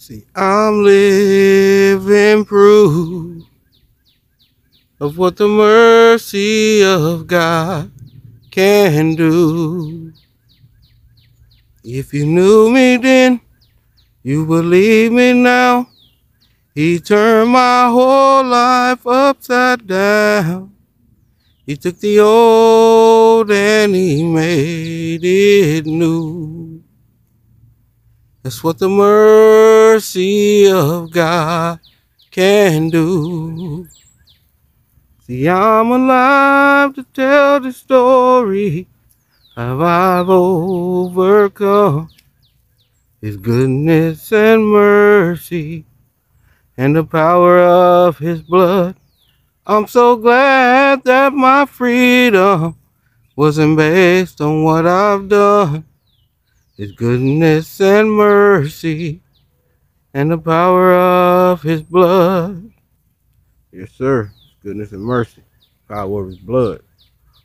See, I'm living proof of what the mercy of God can do. If you knew me then, you believe me now. He turned my whole life upside down. He took the old and he made it new. That's what the mercy of God can do. See, I'm alive to tell the story how I've overcome His goodness and mercy and the power of His blood. I'm so glad that my freedom wasn't based on what I've done. His goodness and mercy and the power of his blood. Yes, sir. Goodness and mercy. Power of his blood.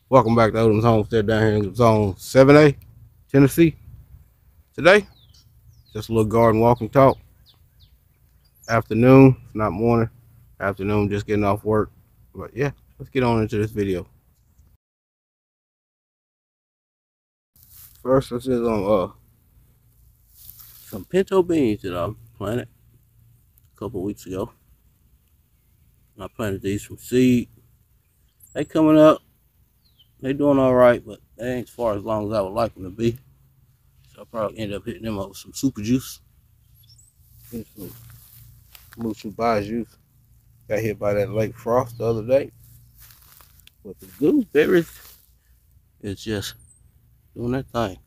Welcome back to Odom's Homestead down here in Zone 7A, Tennessee. Today, just a little garden walking talk. Afternoon, not morning. Afternoon, just getting off work. But yeah, let's get on into this video. First, let's on uh some pinto beans that I planted a couple weeks ago. I planted these from seed. They coming up. They doing all right, but they ain't as far as long as I would like them to be. So I'll probably end up hitting them up with some super juice. And some Mushu juice. Got hit by that lake frost the other day. But the gooseberries is just doing that thing.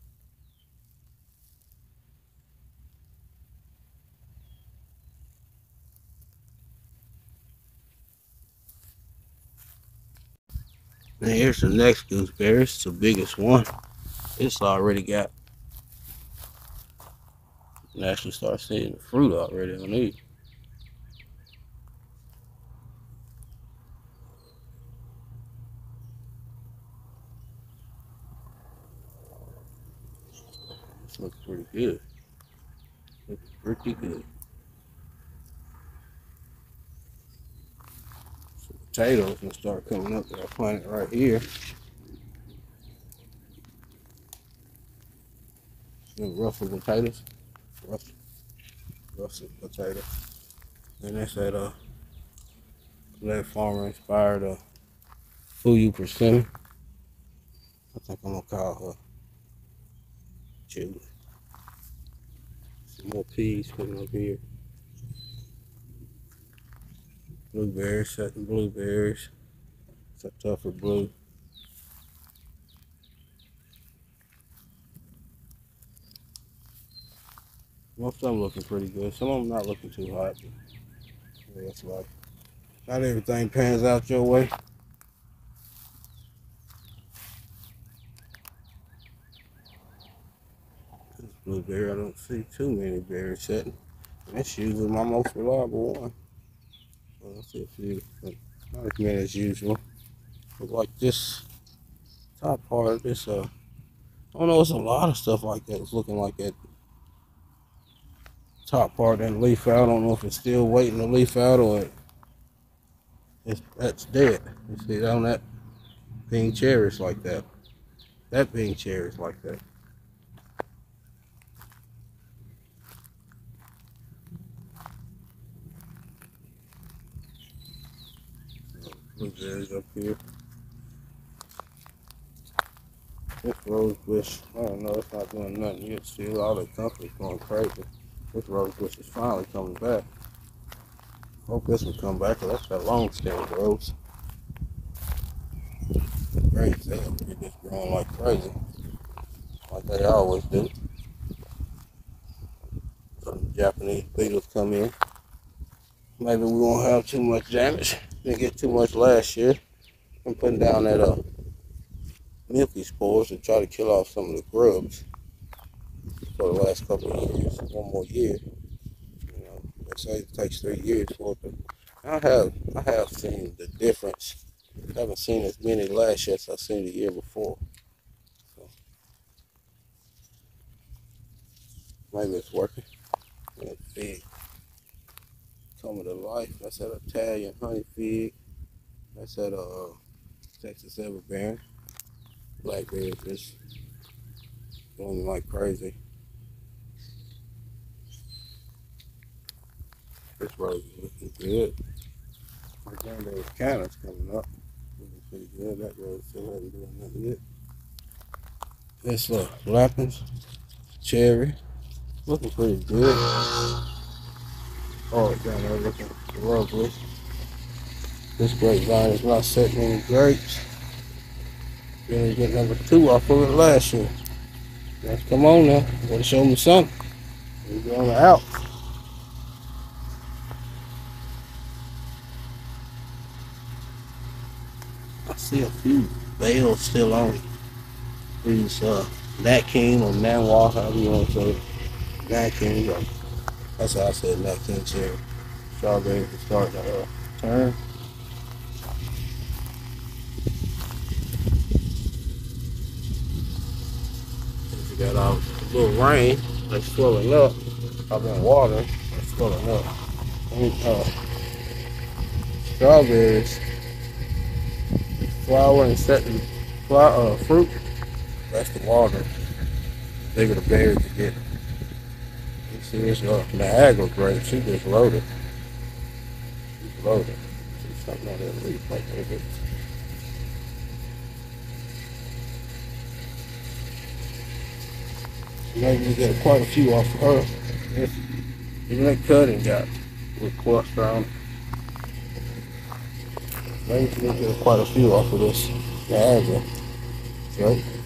And here's the next gooseberry. It's the biggest one. It's already got. You actually start seeing the fruit already on these. This looks pretty good. Looks pretty good. Potatoes and start coming up that I planted right here. Some Russet potatoes. Russet, Russet potatoes. And they said, uh that farmer inspired uh Fuyu persimmon. I think I'm gonna call her Julie. Some more peas coming up here blueberries, setting blueberries. It's a tougher blue. Most of them looking pretty good. Some of them not looking too hot. That's like not everything pans out your way. This blueberry, I don't see too many berries setting. That's usually my most reliable one. I see a few, but not as many as usual. But like this top part this, uh, I don't know, it's a lot of stuff like that. It's looking like that top part and leaf out. I don't know if it's still waiting to leaf out or it's that's dead. You see on that being cherries like that. That being cherries like that. Up here. This rose bush, I don't know, it's not doing nothing yet still. All the company's going crazy. This rose bush is finally coming back. Hope this will come back, cause that's that long stem rose. Great sale, they're just growing like crazy. Like they always do. Some Japanese beetles come in. Maybe we won't have too much damage. Didn't get too much last year. I'm putting down that uh, milky spores to try to kill off some of the grubs for the last couple of years. One more year. You know, they say it takes three years for it. I have I have seen the difference. I haven't seen as many last year as I've seen the year before. So maybe it's working. It's big. Come the life. That's that Italian honey fig. That's that uh Texas everbearing. Blackberry fish. Going like crazy. This rose is looking good. My granddad's cannon's coming up. Looking pretty good. That rose still hasn't doing nothing yet. This uh, Lapins, cherry, looking pretty good. Oh, down there looking lovely. This grapevine is not setting any grapes. Gonna get number two off of it last year. Let's come on now. Gotta show me something. We're going out. I see a few bales still on. These uh Nat King or Nanwa, however you want to say it. Nat King, or, that's how I said Nat King cherry. Strawberry to start to uh, turn. If you got a little rain, they swelling up. I've been watering, they swelling up. And, uh, strawberries, flower and setting flower, uh, fruit, that's the water. Bigger the berries to get. You see this uh, Niagara grape, she just loaded. She's loaded. See something on that leaf right there. Maybe we get quite a few off of her. Even that cutting got with cluster on it. Maybe we get quite a few off of this Niagara. Right?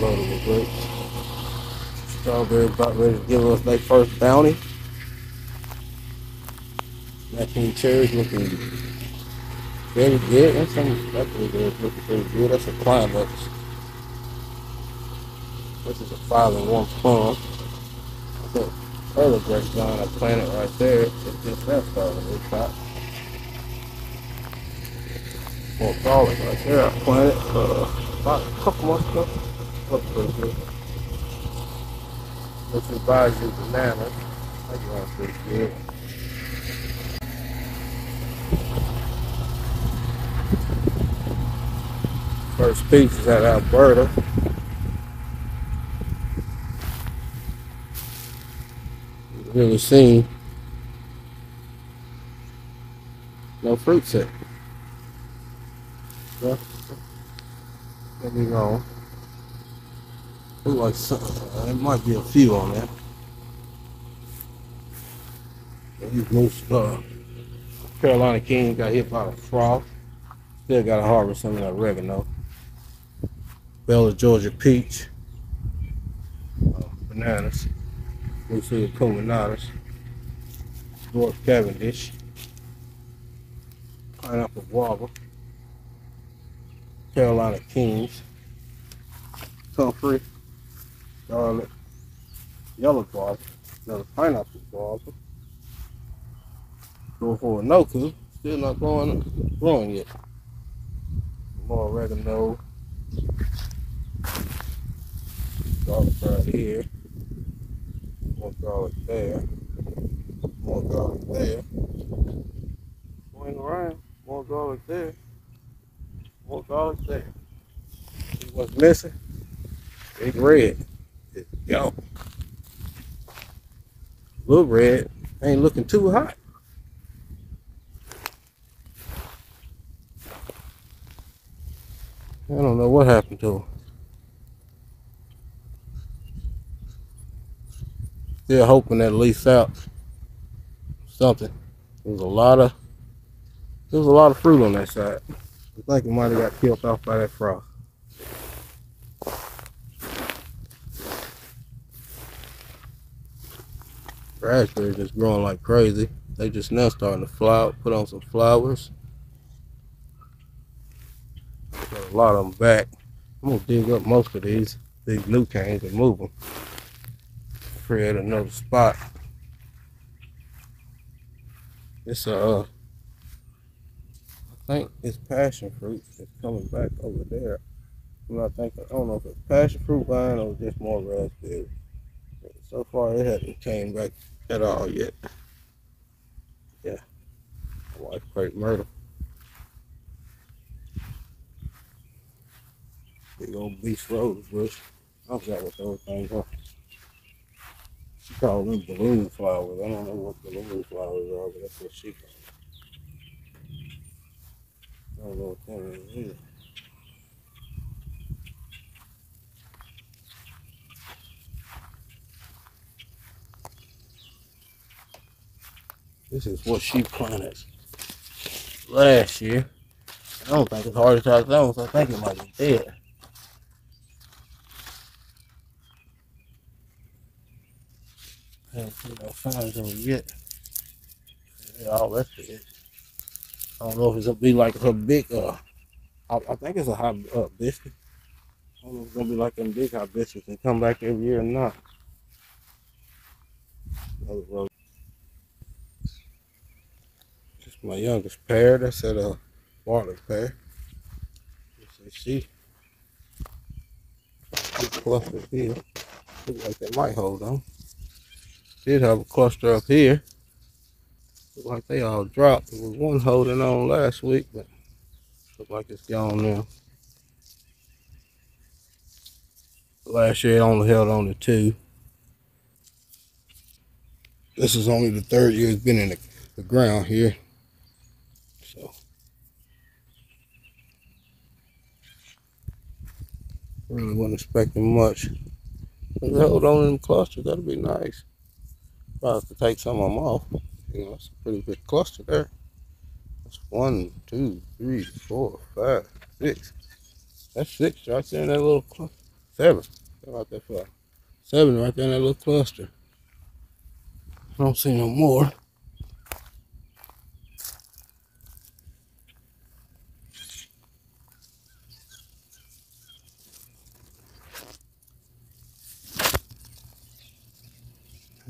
With grapes. Strawberry about ready to give us their first bounty. Matching cherries looking very good. That's some that's really good. Looking pretty good. That's a climax. This is a five and one plum. The other grapevine I planted right there. It's just that started to top. More garlic right there. I planted uh, about a couple months ago. Look pretty good. Let's advise you going pretty good. First piece is at Alberta. Really seen no fruit set. Yeah. Let me go. Look like some, there might be a few on there. These moose, uh, Carolina King got hit by a frost. Still got to harvest some of that oregano. Bella Georgia peach. Uh, bananas. Lucia culminatus. Dwarf Cavendish. Pineapple guava. Carolina Kings. Comfrey. Scarlet. Yellow guava. Another pineapple guava. Go for a Noku. Still not going growing yet. More oregano. Garlic right here. More garlic there. More garlic there. Going around. More garlic there. More garlic there. See what's missing? Big red. It's. Little red ain't looking too hot. I don't know what happened to him. Still hoping that leaks out something. There's a lot of there was a lot of fruit on that side. I think it might have got killed off by that frost. Raspberries just growing like crazy. They just now starting to flower, put on some flowers. Got a lot of them back. I'm gonna dig up most of these These new canes and move them. Create another spot. It's uh, I think it's passion fruit that's coming back over there. I'm not thinking. I don't know if it's passion fruit vine or just more raspberry. So far, it hasn't came back at all yet. Yeah, white crepe myrtle. Big old beast rose bush. I forgot what those things are. She called them balloon flowers. I don't know what balloon flowers are, but that's what she called them. I don't know what that is either. This is what she planted last year. I don't think it's heart attack zones. I think it might be dead. I haven't seen no signs of it yet. Yeah, all that's it. I don't know if it's gonna be like her big uh I, I think it's a hot uh, biscuit. I don't know if it's gonna be like them big hot biscuits and come back every year or not. Another road. This is my youngest pear. That's at a Bartlett pear. You see, big cluster here. Look like they might hold on did have a cluster up here. Look like they all dropped. There was one holding on last week, but look like it's gone now. Last year it only held on to two. This is only the third year it's been in the, the ground here. So really wasn't expecting much. Hold on in the cluster, that'd be nice. About to take some of them off. You know, it's a pretty big cluster there. That's one, two, three, four, five, six. That's six right there in that little cluster. Seven. About that far. Seven right there in that little cluster. I don't see no more.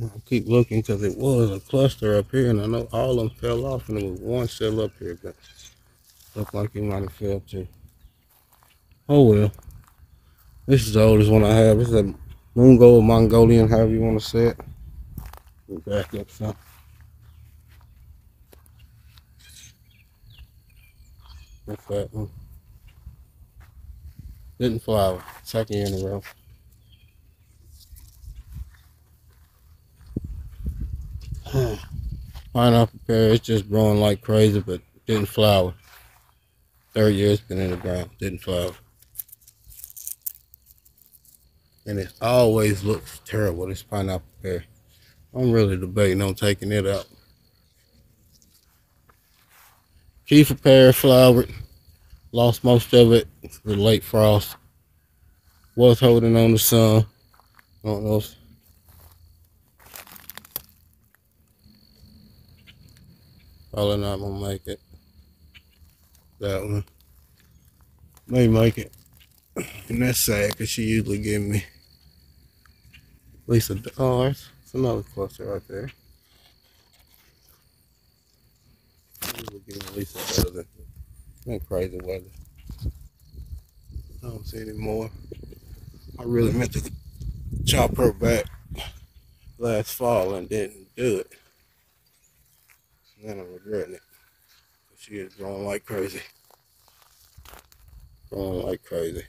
I keep looking because it was a cluster up here and I know all of them fell off and there was one still up here but looked like it might have fell too. Oh well. This is the oldest one I have. This is a moon gold Mongolian, however you want to say it. back up some. That's that one. Didn't flower. Second year in a row. Pineapple pear, it's just growing like crazy, but didn't flower. Third year it's been in the ground, didn't flower. And it always looks terrible, this pineapple pear. I'm really debating on taking it out. Kieffer pear flowered. Lost most of it with late frost. Was holding on the sun. I don't know if Probably not gonna make it. That one. May make it. And that's sad because she usually give me at least a, oh, that's, another cluster right there. Usually give me at least a dozen. Been crazy weather. I don't see any more. I really meant to chop her back last fall and didn't do it. Then I'm regretting it. She is growing like crazy. Growing like crazy.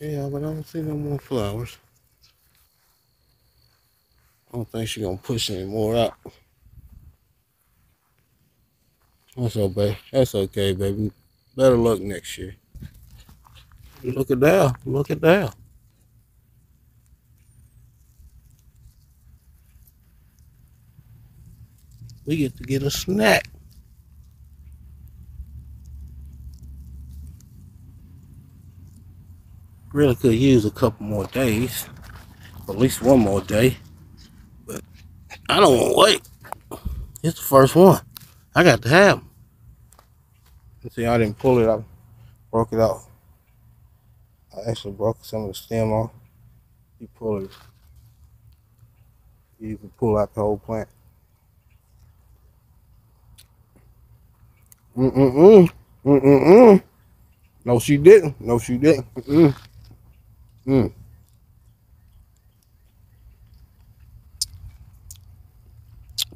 Yeah, but I don't see no more flowers. I don't think she's gonna push any more out. That's okay. That's okay, baby. Better luck next year. Look at that. Look at that. We get to get a snack. Really could use a couple more days, at least one more day, but I don't want to wait. It's the first one. I got to have them. See, I didn't pull it up, broke it off. I actually broke some of the stem off. You pull it, you can pull out the whole plant. Mm-mm-mm. Mm-mm-mm. No, she didn't. No, she didn't. Mm-mm. Mm.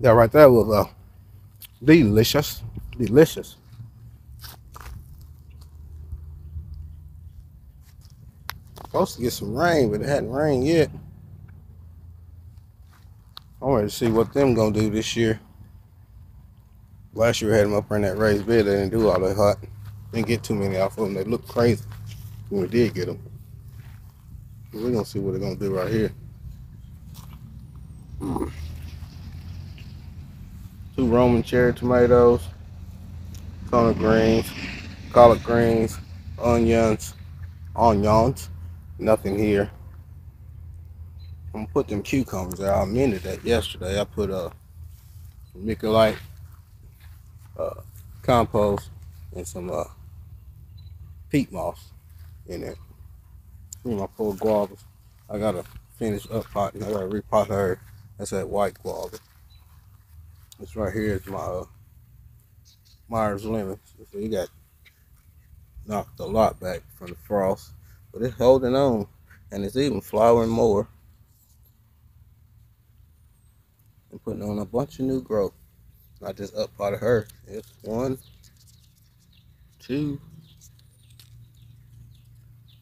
That right there was uh, delicious. Delicious. Supposed to get some rain, but it hadn't rained yet. I'm ready to see what them gonna do this year. Last year we had them up in that raised bed. They didn't do all that hot. Didn't get too many off of them. They looked crazy when we did get them. We're gonna see what they're gonna do right here. Two Roman cherry tomatoes, collard greens, collard greens, onions, onions. Nothing here. I'm gonna put them cucumbers there. I amended that yesterday. I put a uh, uh, compost and some uh, peat moss in it. And my poor guavas. I gotta finish up potting. I gotta repot her. That's that white guava. This right here is my uh, Meyers lemon. So you got knocked a lot back from the frost but it's holding on and it's even flowering more and putting on a bunch of new growth not just up part of her it's one two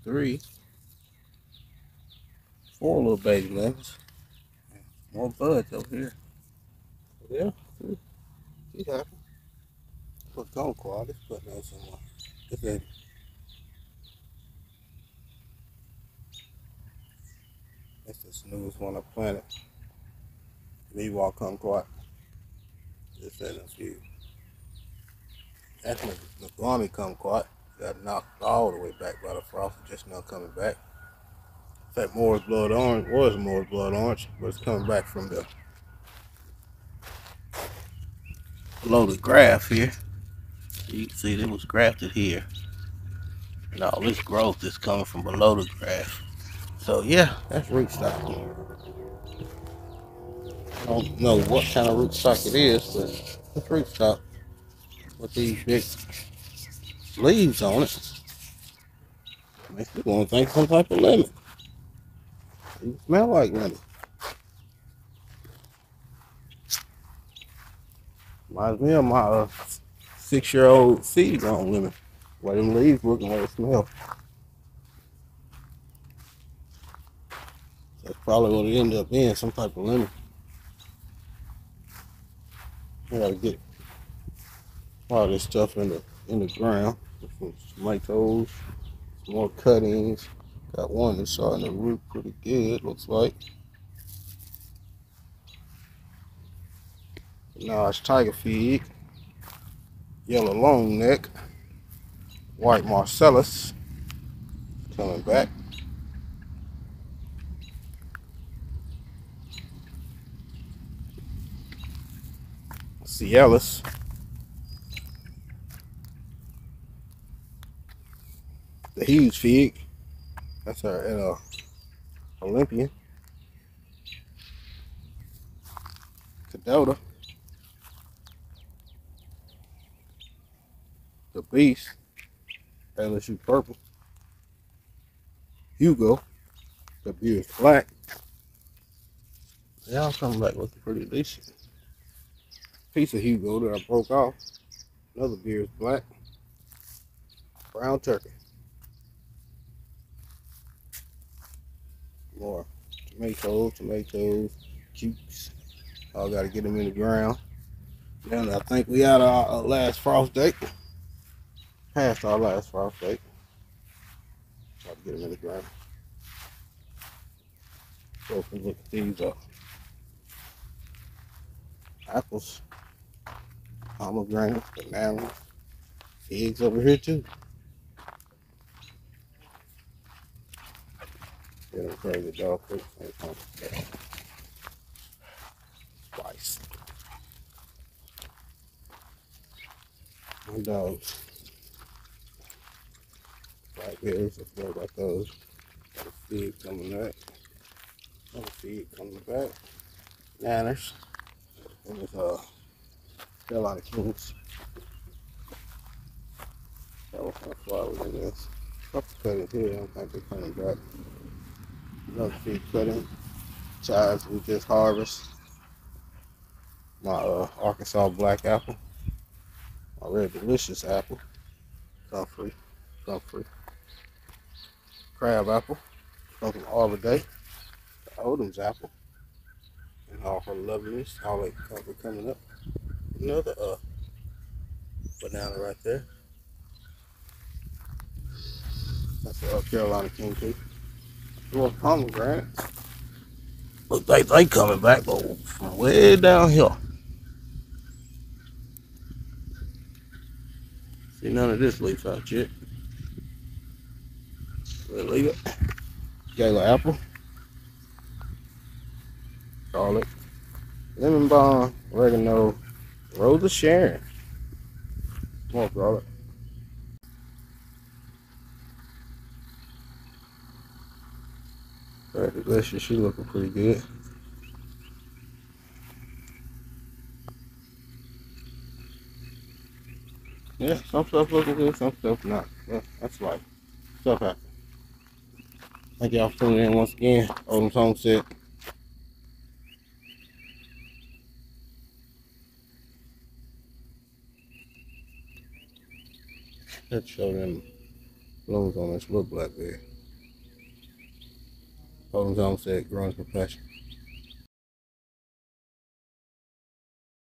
three four little baby lemons more buds over here yeah she's happy Look, don't quad, it's putting on some more. It's That's the snooze one I planted. Meiwa kumquat. Just few. That's the, the Guami kumquat. Got knocked all the way back by the frost, just now coming back. In fact, Moor's blood orange was Moor's blood orange, but it's coming back from the loaded graft here. You can see it was grafted here. And all this growth is coming from below the graft. So yeah, that's rootstock. I don't know what kind of rootstock it is, but it's rootstock with these big leaves on it. Makes me want to think some type of lemon. They smell like lemon. Reminds me of my uh, six-year-old seed grown lemon. Why them leaves looking like they smell. That's probably what it ended up being, some type of lemon. Gotta get all this stuff in the in the ground. Some tomatoes, some more cuttings. Got one that's starting to root pretty good, looks like. Now it's tiger feed, yellow long neck, white Marseilles coming back. Cialis. The huge fig. That's our uh, Olympian. Kadota. The Beast. LSU Purple. Hugo. The beard black. They all come back looking pretty decent piece of Hugo that I broke off. Another beer is black. Brown turkey. More tomatoes, tomatoes, cukes. All got to get them in the ground. Then I think we had our uh, last frost date. Past our last frost date. Try to get them in the ground. So we can look these up. Apples pomegranates, bananas, figs over here too. Get them crazy dog food. Spice. My dogs. Blackberries, I forgot about those. Got a feed coming back. Another feed coming back. Nanners. And there's uh, Carolina Kings. That was kind of flowers in this. Couple cuttings here, I don't think they're coming back. Another feed cutting. Chives we just harvest. My uh, Arkansas black apple. My red delicious apple. Comfrey. Comfrey. Crab apple. Come from Arbor Day. The Odom's apple. And all her loveliness. All that comfort coming up. Another uh banana right there. That's the uh, Carolina King too. More pomegranates. Look like they coming back, but from way down here. See none of this leaf out yet. We'll leave it. Gala apple. Garlic. Lemon balm. Oregano. Rose of Sharon. More garlic. Very delicious. She looking pretty good. Yeah, some stuff looking good, some stuff not. Yeah, that's life. Stuff happens. Thank y'all for tuning in once again. Odom's Homestead. Let's show them blooms on this little blackberry. Odom's Homestead, growing compassion.